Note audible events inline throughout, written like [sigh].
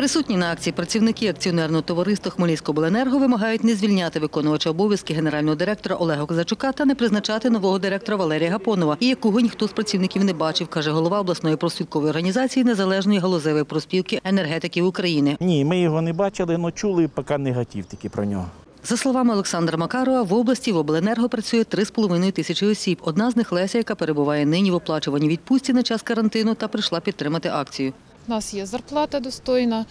Присутні на акції працівники акціонерного товариства Хмельницькобленерго вимагають не звільняти виконувача обов'язки генерального директора Олега Козачука та не призначати нового директора Валерія Гапонова, і якого ніхто з працівників не бачив, каже голова обласної профспілкової організації Незалежної галузевої профспілки енергетиків України. Ні, ми його не бачили, але чули поки негатив тільки про нього. За словами Олександра Макарова, в області в обленерго працює 3,5 тисячі осіб. Одна з них Леся, яка перебуває нині в оплачуваній відпустці на час карантину та прийшла підтримати акцію. У нас є зарплата достойна,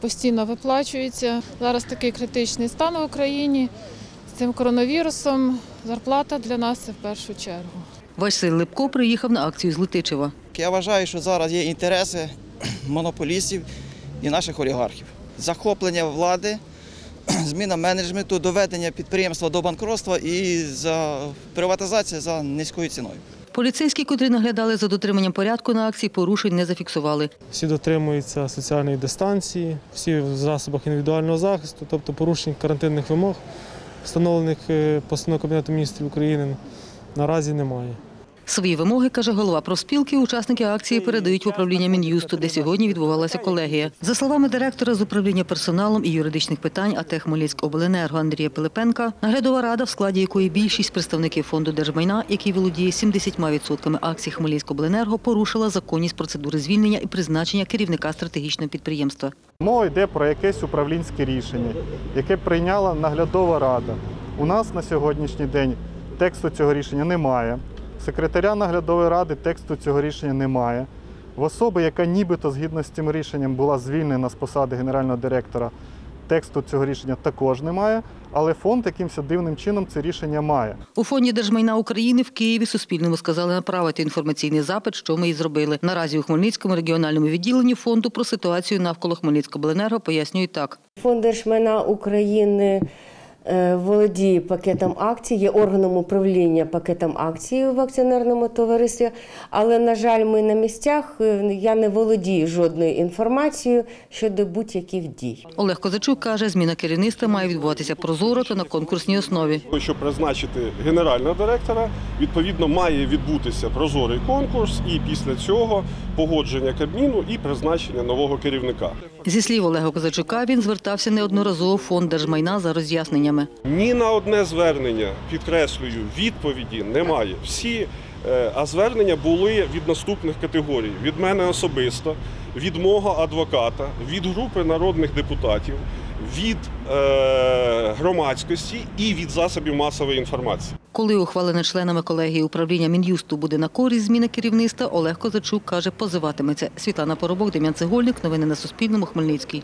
постійно виплачується. Зараз такий критичний стан в Україні. З цим коронавірусом зарплата для нас це в першу чергу. Василь Липко приїхав на акцію з Летичева. Я вважаю, що зараз є інтереси [clears throat] монополістів і наших олігархів. Захоплення влади, [clears throat] зміна менеджменту, доведення підприємства до банкротства і за приватизація за низькою ціною. Поліцейські, котрі наглядали за дотриманням порядку на акції, порушень не зафіксували. Всі дотримуються соціальної дистанції, всі в засобах індивідуального захисту, тобто порушень карантинних вимог, встановлених е, постановою Кабінету міністрів України, наразі немає. Свої вимоги, каже голова профспілки, учасники акції передають в управління Мін'юсту, де сьогодні відбувалася колегія. За словами директора з управління персоналом і юридичних питань АТ Хмельницькобленерго Андрія Пилипенка, наглядова рада, в складі якої більшість представників фонду держмайна, який володіє 70% акцій Хмельницькобленерго, порушила законність процедури звільнення і призначення керівника стратегічного підприємства. Мова йде про якесь управлінське рішення, яке прийняла наглядова рада. У нас на сьогоднішній день тексту цього рішення немає. Секретаря наглядової ради тексту цього рішення немає. В особи, яка нібито згідно з цим рішенням була звільнена з посади генерального директора, тексту цього рішення також немає, але фонд якимось дивним чином це рішення має. У фонді держмайна України в Києві Суспільному сказали направити інформаційний запит, що ми і зробили. Наразі у Хмельницькому регіональному відділенні фонду про ситуацію навколо Хмельницькобленерго пояснюють так. Фонд держмайна України володіє пакетом акцій, є органом управління пакетом акцій в акціонерному товаристві. Але, на жаль, ми на місцях е, я не володію жодною інформацією щодо будь-яких дій. Олег Козачук каже, зміна керівництва має відбуватися прозоро та на конкурсній основі. Щоб призначити генерального директора, відповідно має відбутися прозорий конкурс, і після цього погодження Кабміну і призначення нового керівника. Зі слів Олега Козачука, він звертався неодноразово в фонд держмайна за роз'ясненнями. Ні на одне звернення, підкреслюю, відповіді немає. Всі е, а звернення були від наступних категорій: від мене особисто, від мого адвоката, від групи народних депутатів, від е, громадськості і від засобів масової інформації. Коли ухвалене членами колегії управління Мін'юсту буде на користь зміни керівництва, Олег Козачук каже, позиватиметься. Світлана Поробок, Дем'ян Цегольник. Новини на Суспільному. Хмельницький.